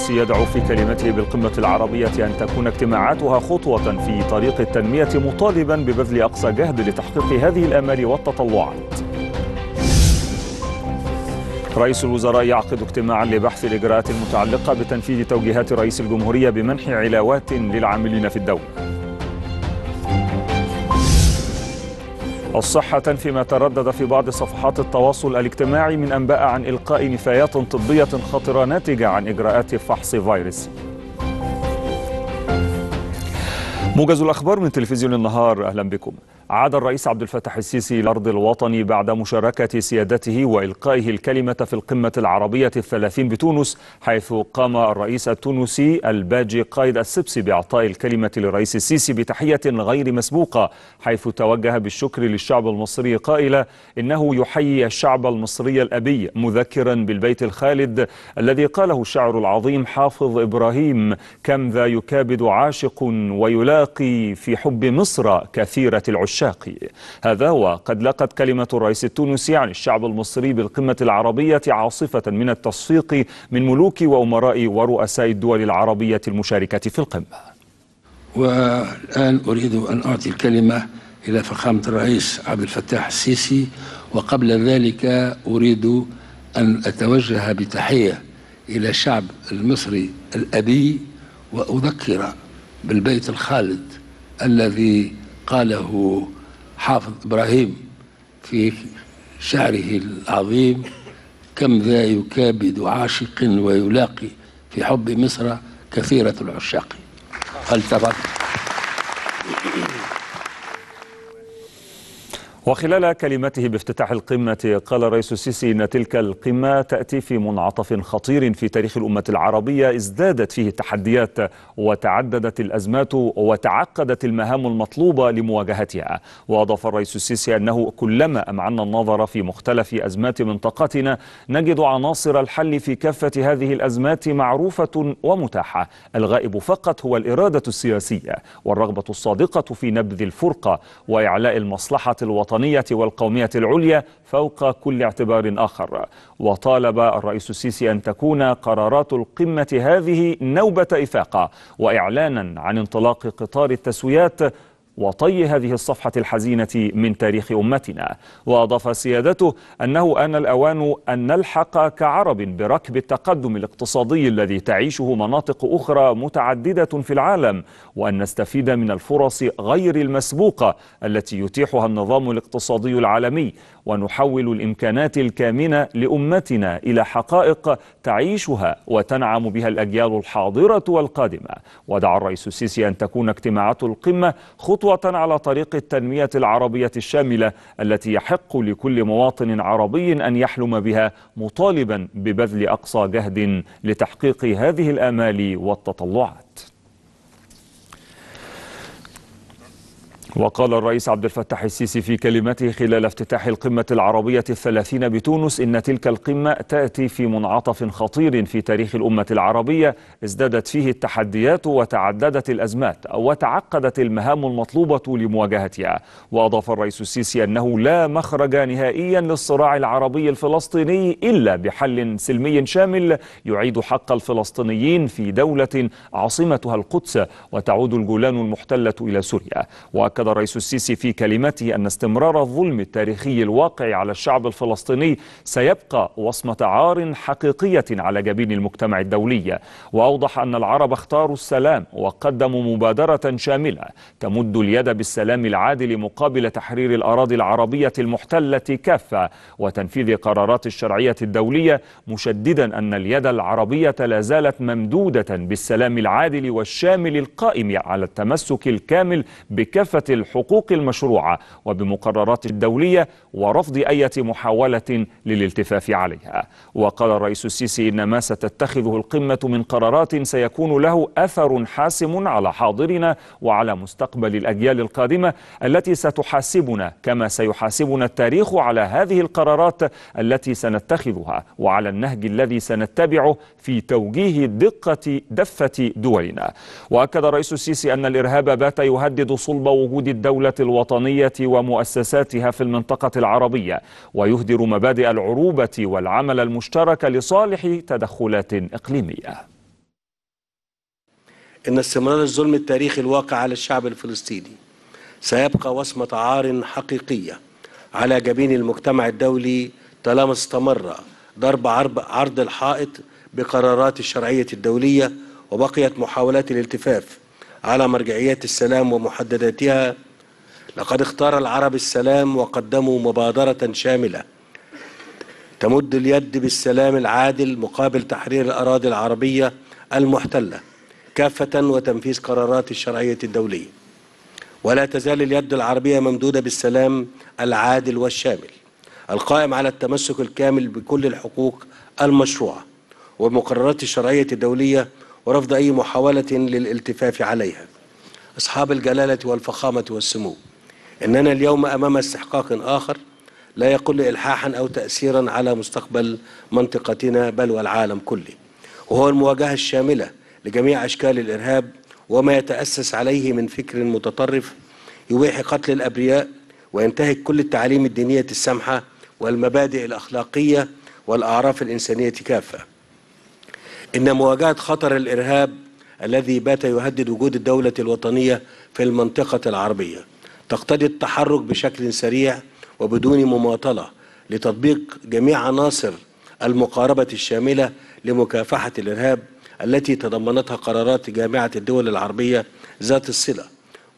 السيسي يدعو في كلمته بالقمة العربية أن تكون اجتماعاتها خطوة في طريق التنمية مطالبا ببذل أقصى جهد لتحقيق هذه الآمال والتطلعات. رئيس الوزراء يعقد اجتماعا لبحث الإجراءات المتعلقة بتنفيذ توجيهات رئيس الجمهورية بمنح علاوات للعاملين في الدولة. الصحة فيما تردد في بعض صفحات التواصل الاجتماعي من أنباء عن إلقاء نفايات طبية خطرة ناتجة عن إجراءات فحص فيروس. موجز الأخبار من تلفزيون النهار أهلا بكم. عاد الرئيس عبد الفتاح السيسي لأرض الوطن بعد مشاركة سيادته وإلقائه الكلمة في القمة العربية الثلاثين بتونس حيث قام الرئيس التونسي الباجي قائد السبسي بإعطاء الكلمة للرئيس السيسي بتحية غير مسبوقة حيث توجه بالشكر للشعب المصري قائلا إنه يحيي الشعب المصري الأبي مذكرا بالبيت الخالد الذي قاله الشاعر العظيم حافظ إبراهيم كم ذا يكابد عاشق ويلاقي في حب مصر كثيرة العشاق هذا وقد لقت كلمة الرئيس التونسي عن الشعب المصري بالقمة العربية عاصفة من التصفيق من ملوك وأمراء ورؤساء الدول العربية المشاركة في القمة. والآن أريد أن أعطي الكلمة إلى فخامة الرئيس عبد الفتاح السيسي وقبل ذلك أريد أن أتوجه بتحية إلى الشعب المصري الأبي وأذكر بالبيت الخالد الذي قاله حافظ إبراهيم في شعره العظيم كم ذا يكابد عاشق ويلاقي في حب مصر كثيرة العشاق. فلتفضل وخلال كلمته بافتتاح القمة قال الرئيس السيسي إن تلك القمة تأتي في منعطف خطير في تاريخ الأمة العربية ازدادت فيه التحديات وتعددت الأزمات وتعقدت المهام المطلوبة لمواجهتها. وأضاف الرئيس السيسي أنه كلما أمعنا النظر في مختلف أزمات منطقتنا نجد عناصر الحل في كافة هذه الأزمات معروفة ومتاحة. الغائب فقط هو الإرادة السياسية والرغبة الصادقة في نبذ الفرقة وإعلاء المصلحة الوطنية. الوطنية والقومية العليا فوق كل اعتبار آخر. وطالب الرئيس السيسي أن تكون قرارات القمة هذه نوبة إفاقة وإعلانا عن انطلاق قطار التسويات وطي هذه الصفحة الحزينة من تاريخ أمتنا. وأضاف سيادته أنه آن الأوان أن نلحق كعرب بركب التقدم الاقتصادي الذي تعيشه مناطق أخرى متعددة في العالم وأن نستفيد من الفرص غير المسبوقة التي يتيحها النظام الاقتصادي العالمي. ونحول الإمكانات الكامنة لأمتنا إلى حقائق تعيشها وتنعم بها الأجيال الحاضرة والقادمة. ودعا الرئيس السيسي أن تكون اجتماعات القمة خطوة على طريق التنمية العربية الشاملة التي يحق لكل مواطن عربي أن يحلم بها مطالبا ببذل أقصى جهد لتحقيق هذه الآمال والتطلعات. وقال الرئيس عبد الفتاح السيسي في كلمته خلال افتتاح القمة العربية الثلاثين بتونس إن تلك القمة تأتي في منعطف خطير في تاريخ الأمة العربية ازدادت فيه التحديات وتعددت الأزمات وتعقدت المهام المطلوبة لمواجهتها. وأضاف الرئيس السيسي أنه لا مخرج نهائيا للصراع العربي الفلسطيني إلا بحل سلمي شامل يعيد حق الفلسطينيين في دولة عاصمتها القدس وتعود الجولان المحتلة إلى سوريا. وأكد الرئيس السيسي في كلمته أن استمرار الظلم التاريخي الواقع على الشعب الفلسطيني سيبقى وصمة عار حقيقية على جبين المجتمع الدولي. وأوضح أن العرب اختاروا السلام وقدموا مبادرة شاملة تمد اليد بالسلام العادل مقابل تحرير الأراضي العربية المحتلة كافة وتنفيذ قرارات الشرعية الدولية مشددا أن اليد العربية لا زالت ممدودة بالسلام العادل والشامل القائم على التمسك الكامل بكافة الحقوق المشروعة وبمقررات الدولية ورفض أي محاولة للالتفاف عليها. وقال الرئيس السيسي إن ما ستتخذه القمة من قرارات سيكون له أثر حاسم على حاضرنا وعلى مستقبل الأجيال القادمة التي ستحاسبنا كما سيحاسبنا التاريخ على هذه القرارات التي سنتخذها وعلى النهج الذي سنتبعه في توجيه دقة دفة دولنا. وأكد الرئيس السيسي أن الإرهاب بات يهدد صلب وجود الدولة الوطنية ومؤسساتها في المنطقة العربية ويهدر مبادئ العروبة والعمل المشترك لصالح تدخلات إقليمية. إن استمرار الظلم التاريخي الواقع على الشعب الفلسطيني سيبقى وصمة عار حقيقية على جبين المجتمع الدولي طالما استمر ضرب عرض الحائط بقرارات الشرعية الدولية وبقيت محاولات الالتفاف على مرجعيات السلام ومحدداتها لقد اختار العرب السلام وقدموا مبادرة شاملة. تمد اليد بالسلام العادل مقابل تحرير الأراضي العربية المحتلة كافة وتنفيذ قرارات الشرعية الدولية. ولا تزال اليد العربية ممدودة بالسلام العادل والشامل القائم على التمسك الكامل بكل الحقوق المشروعة. ومقررات الشرعية الدولية ورفض أي محاولة للالتفاف عليها. أصحاب الجلالة والفخامة والسمو إننا اليوم أمام استحقاق آخر لا يقل إلحاحا أو تأثيرا على مستقبل منطقتنا بل والعالم كله. وهو المواجهة الشاملة لجميع أشكال الإرهاب وما يتأسس عليه من فكر متطرف يوحي قتل الأبرياء وينتهك كل التعاليم الدينية السامحة والمبادئ الأخلاقية والأعراف الإنسانية كافة. إن مواجهة خطر الإرهاب الذي بات يهدد وجود الدولة الوطنية في المنطقة العربية تقتضي التحرك بشكل سريع وبدون مماطلة لتطبيق جميع عناصر المقاربة الشاملة لمكافحة الإرهاب التي تضمنتها قرارات جامعة الدول العربية ذات الصلة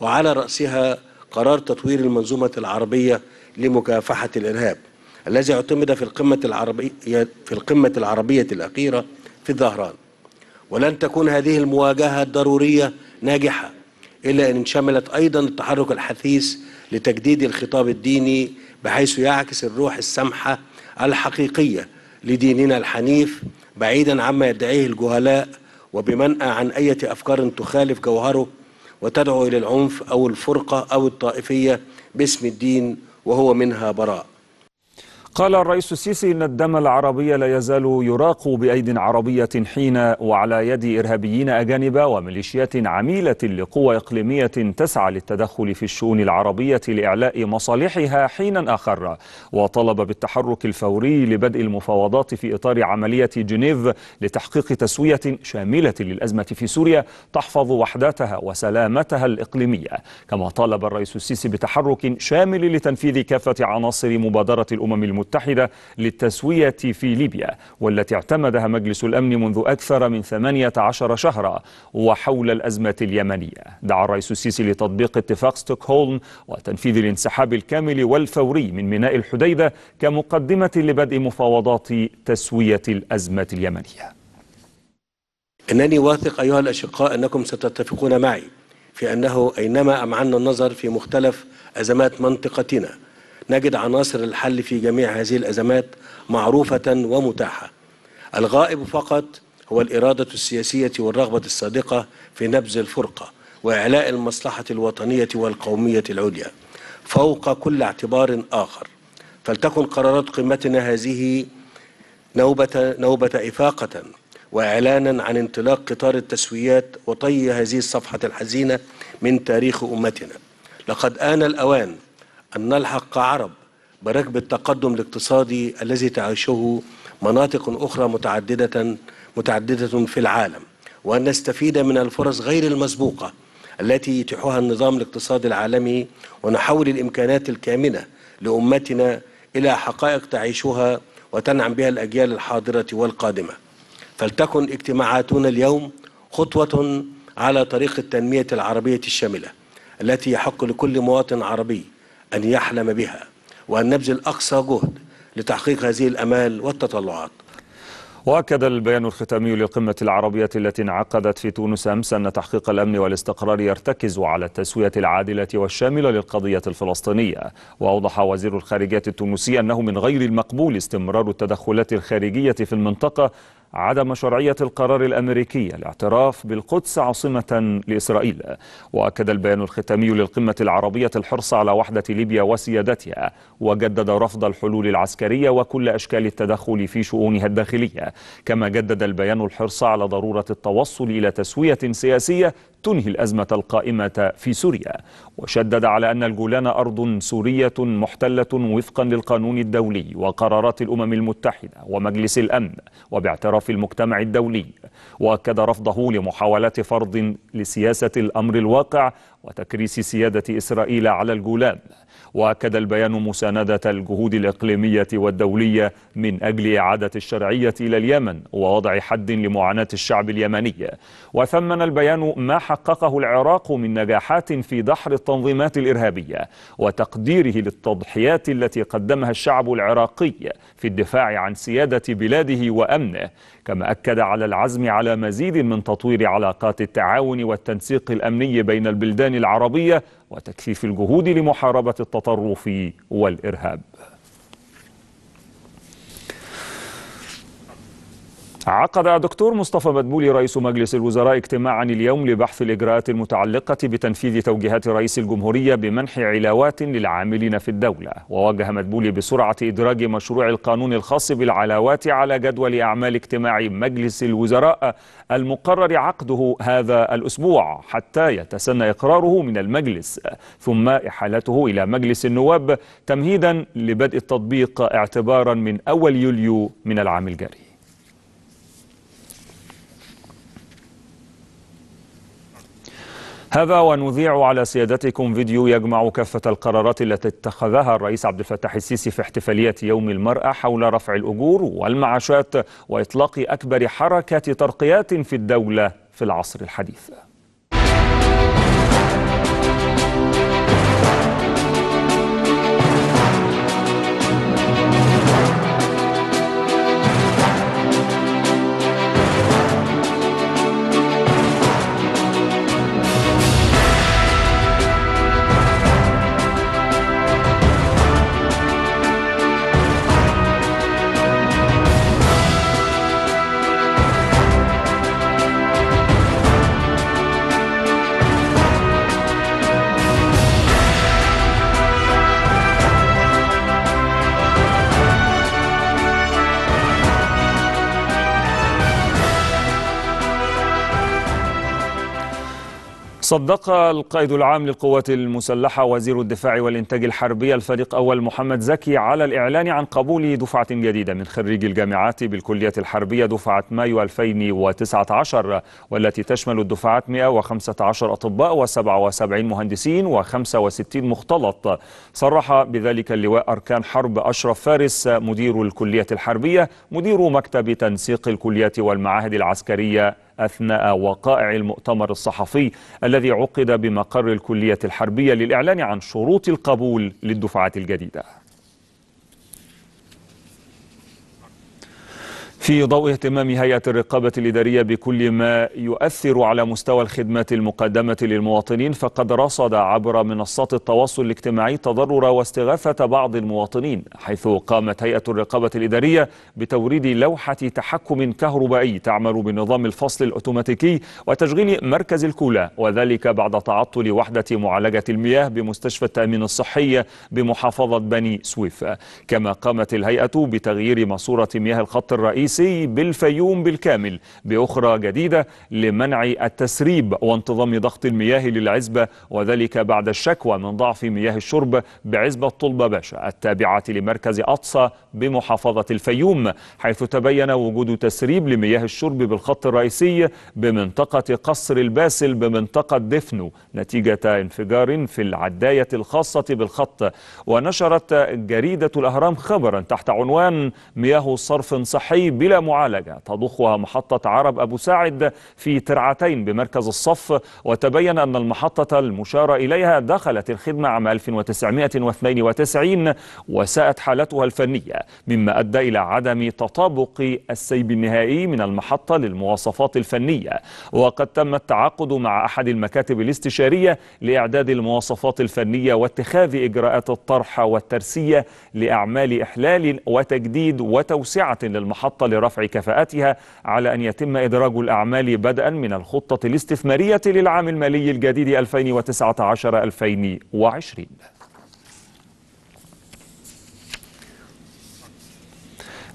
وعلى رأسها قرار تطوير المنظومة العربية لمكافحة الإرهاب الذي اعتمد في القمة العربية في القمة العربية الأخيرة في الظهران. ولن تكون هذه المواجهة الضرورية ناجحة إلا أن شملت أيضا التحرك الحثيث لتجديد الخطاب الديني بحيث يعكس الروح السمحة الحقيقية لديننا الحنيف بعيدا عما يدعيه الجهلاء وبمنأى عن أي أفكار تخالف جوهره وتدعو إلى العنف أو الفرقة أو الطائفية باسم الدين وهو منها براء. قال الرئيس السيسي إن الدم العربي لا يزال يراق بأيد عربية حين وعلى يد إرهابيين أجانب وميليشيات عميلة لقوى إقليمية تسعى للتدخل في الشؤون العربية لإعلاء مصالحها حينا آخر. وطلب بالتحرك الفوري لبدء المفاوضات في إطار عملية جنيف لتحقيق تسوية شاملة للأزمة في سوريا تحفظ وحدتها وسلامتها الإقليمية. كما طالب الرئيس السيسي بتحرك شامل لتنفيذ كافة عناصر مبادرة الأمم المتحدة المتحدة للتسوية في ليبيا والتي اعتمدها مجلس الأمن منذ أكثر من 18 شهرا وحول الأزمة اليمنية. دعا الرئيس السيسي لتطبيق اتفاق ستوكهولم وتنفيذ الانسحاب الكامل والفوري من ميناء الحديدة كمقدمة لبدء مفاوضات تسوية الأزمة اليمنية. إنني واثق أيها الأشقاء أنكم ستتفقون معي في أنه أينما أمعنا النظر في مختلف أزمات منطقتنا نجد عناصر الحل في جميع هذه الأزمات معروفة ومتاحة. الغائب فقط هو الإرادة السياسية والرغبة الصادقة في نبذ الفرقة وإعلاء المصلحة الوطنية والقومية العليا فوق كل اعتبار آخر. فلتكن قرارات قمتنا هذه نوبة, نوبة إفاقة وإعلانا عن انطلاق قطار التسويات وطي هذه الصفحة الحزينة من تاريخ أمتنا. لقد آن الأوان أن نلحق كعرب بركب التقدم الاقتصادي الذي تعيشه مناطق أخرى متعددة متعددة في العالم وأن نستفيد من الفرص غير المسبوقة التي يتيحها النظام الاقتصادي العالمي ونحول الإمكانات الكامنة لأمتنا إلى حقائق تعيشها وتنعم بها الأجيال الحاضرة والقادمة. فلتكن اجتماعاتنا اليوم خطوة على طريق التنمية العربية الشاملة التي يحق لكل مواطن عربي أن يحلم بها وأن نبذل أقصى جهد لتحقيق هذه الأمال والتطلعات. وأكد البيان الختامي للقمة العربية التي انعقدت في تونس أمس أن تحقيق الأمن والاستقرار يرتكز على التسوية العادلة والشاملة للقضية الفلسطينية. وأوضح وزير الخارجية التونسي أنه من غير المقبول استمرار التدخلات الخارجية في المنطقة عدم شرعية القرار الأمريكي الاعتراف بالقدس عاصمة لإسرائيل. وأكد البيان الختامي للقمة العربية الحرص على وحدة ليبيا وسيادتها. وجدد رفض الحلول العسكرية وكل أشكال التدخل في شؤونها الداخلية. كما جدد البيان الحرص على ضرورة التوصل إلى تسوية سياسية تنهي الأزمة القائمة في سوريا. وشدد على أن الجولان أرض سورية محتلة وفقا للقانون الدولي وقرارات الأمم المتحدة ومجلس الأمن وباعتراف المجتمع الدولي. وأكد رفضه لمحاولات فرض لسياسة الأمر الواقع وتكريس سيادة إسرائيل على الجولان. وأكد البيان مساندة الجهود الإقليمية والدولية من أجل إعادة الشرعية إلى اليمن ووضع حد لمعاناة الشعب اليمني. وثمن البيان ما حققه العراق من نجاحات في دحر التنظيمات الإرهابية وتقديره للتضحيات التي قدمها الشعب العراقي في الدفاع عن سيادة بلاده وأمنه كما أكد على العزم على مزيد من تطوير علاقات التعاون والتنسيق الأمني بين البلدان العربية وتكثيف الجهود لمحاربة التطرف والإرهاب. عقد الدكتور مصطفى مدبولي رئيس مجلس الوزراء اجتماعا اليوم لبحث الإجراءات المتعلقة بتنفيذ توجيهات رئيس الجمهورية بمنح علاوات للعاملين في الدولة. ووجه مدبولي بسرعة إدراج مشروع القانون الخاص بالعلاوات على جدول أعمال اجتماع مجلس الوزراء المقرر عقده هذا الأسبوع حتى يتسنى إقراره من المجلس. ثم إحالته إلى مجلس النواب تمهيدا لبدء التطبيق اعتبارا من أول يوليو من العام الجاري. هذا ونذيع على سيادتكم فيديو يجمع كافة القرارات التي اتخذها الرئيس عبد الفتاح السيسي في احتفالية يوم المرأة حول رفع الأجور والمعاشات وإطلاق أكبر حركة ترقيات في الدولة في العصر الحديث. صدق القائد العام للقوات المسلحة وزير الدفاع والإنتاج الحربي الفريق أول محمد زكي على الإعلان عن قبول دفعة جديدة من خريجي الجامعات بالكلية الحربية دفعة مايو 2019 والتي تشمل الدفعات 115 أطباء و77 مهندسين و65 مختلط. صرح بذلك اللواء أركان حرب أشرف فارس مدير الكلية الحربية مدير مكتب تنسيق الكليات والمعاهد العسكرية أثناء وقائع المؤتمر الصحفي الذي عقد بمقر الكلية الحربية للإعلان عن شروط القبول للدفعات الجديدة. في ضوء اهتمام هيئة الرقابة الإدارية بكل ما يؤثر على مستوى الخدمات المقدمة للمواطنين فقد رصد عبر منصات التواصل الاجتماعي تضرر واستغاثة بعض المواطنين حيث قامت هيئة الرقابة الإدارية بتوريد لوحة تحكم كهربائي تعمل بنظام الفصل الأوتوماتيكي وتشغيل مركز الكولا وذلك بعد تعطل وحدة معالجة المياه بمستشفى التأمين الصحي بمحافظة بني سويف. كما قامت الهيئة بتغيير ماسورة مياه الخط الرئيسي الرئيسي بالفيوم بالكامل. بأخرى جديدة لمنع التسريب وانتظام ضغط المياه للعزبة وذلك بعد الشكوى من ضعف مياه الشرب بعزبة طلبة باشا. التابعة لمركز أطسى بمحافظة الفيوم حيث تبين وجود تسريب لمياه الشرب بالخط الرئيسي بمنطقة قصر الباسل بمنطقة دفنو نتيجة انفجار في العداية الخاصة بالخط. ونشرت جريدة الأهرام خبرا تحت عنوان مياه صرف صحي بلا معالجة. تضخها محطة عرب أبو ساعد في ترعتين بمركز الصف وتبين أن المحطة المشار إليها دخلت الخدمة عام 1992 وساءت حالتها الفنية مما أدى إلى عدم تطابق السيب النهائي من المحطة للمواصفات الفنية. وقد تم التعاقد مع أحد المكاتب الاستشارية لإعداد المواصفات الفنية واتخاذ إجراءات الطرح والترسية لأعمال إحلال وتجديد وتوسعة للمحطة لرفع كفاءتها على أن يتم إدراج الأعمال بدءا من الخطة الاستثمارية للعام المالي الجديد 2019-2020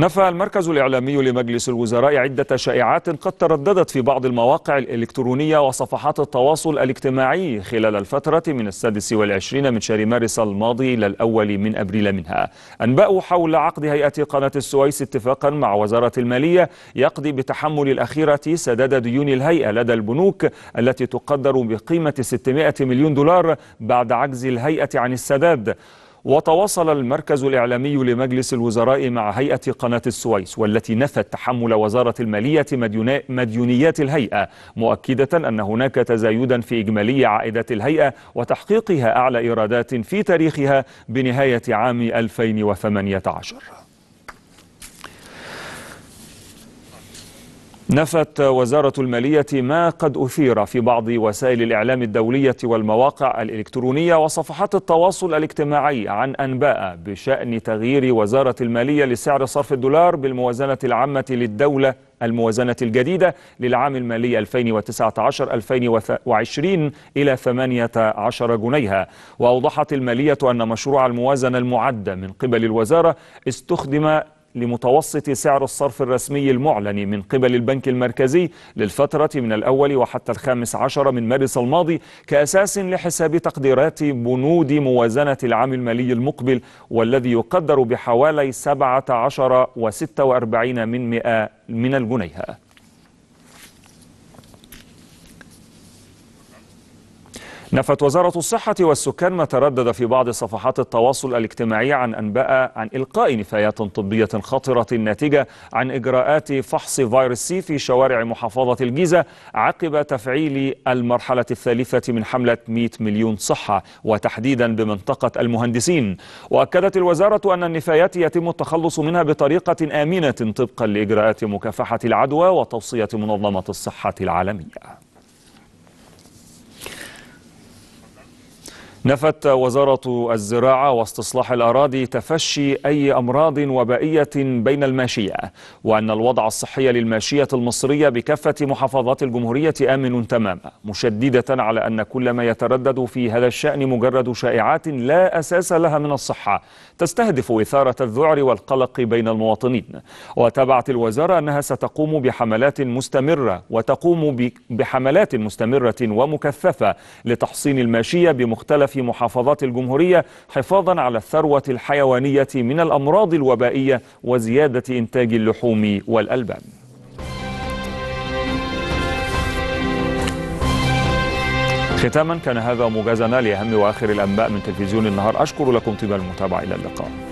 نفى المركز الإعلامي لمجلس الوزراء عدة شائعات قد ترددت في بعض المواقع الإلكترونية وصفحات التواصل الاجتماعي خلال الفترة من السادس والعشرين من شهر مارس الماضي إلى الأول من أبريل منها. أنباء حول عقد هيئة قناة السويس اتفاقا مع وزارة المالية يقضي بتحمل الأخيرة سداد ديون الهيئة لدى البنوك التي تقدر بقيمة 600 مليون دولار بعد عجز الهيئة عن السداد. وتواصل المركز الإعلامي لمجلس الوزراء مع هيئة قناة السويس والتي نفت تحمل وزارة المالية مديونيات الهيئة مؤكدة أن هناك تزايدا في إجمالي عائدات الهيئة وتحقيقها أعلى إيرادات في تاريخها بنهاية عام 2018 نفت وزارة المالية ما قد أثير في بعض وسائل الإعلام الدولية والمواقع الإلكترونية وصفحات التواصل الاجتماعي عن أنباء بشأن تغيير وزارة المالية لسعر صرف الدولار بالموازنة العامة للدولة الموازنة الجديدة للعام المالي 2019-2020 إلى 18 جنيها. وأوضحت المالية أن مشروع الموازنة المعد من قبل الوزارة استخدم لمتوسط سعر الصرف الرسمي المعلن من قبل البنك المركزي للفترة من الأول وحتى الخامس عشر من مارس الماضي كأساس لحساب تقديرات بنود موازنة العام المالي المقبل والذي يقدر بحوالي 17 و46 من مئة من الجنيه نفت وزارة الصحة والسكان ما تردد في بعض صفحات التواصل الاجتماعي عن أنباء عن إلقاء نفايات طبية خطرة ناتجة عن إجراءات فحص فيروس سي في شوارع محافظة الجيزة عقب تفعيل المرحلة الثالثة من حملة 100 مليون صحة وتحديدا بمنطقة المهندسين. وأكدت الوزارة أن النفايات يتم التخلص منها بطريقة آمنة طبقا لإجراءات مكافحة العدوى وتوصية منظمة الصحة العالمية. نفت وزارة الزراعة واستصلاح الأراضي تفشي أي أمراض وبائية بين الماشية وأن الوضع الصحي للماشية المصرية بكافة محافظات الجمهورية آمن تماما مشددة على أن كل ما يتردد في هذا الشأن مجرد شائعات لا أساس لها من الصحة تستهدف إثارة الذعر والقلق بين المواطنين. وتابعت الوزارة أنها ستقوم بحملات مستمرة وتقوم بحملات مستمرة ومكثفة لتحصين الماشية بمختلف في محافظات الجمهورية حفاظا على الثروة الحيوانية من الأمراض الوبائية وزيادة إنتاج اللحوم والألبان. ختاما كان هذا موجزنا لأهم وآخر الأنباء من تلفزيون النهار. أشكر لكم طيب المتابعة. إلى اللقاء.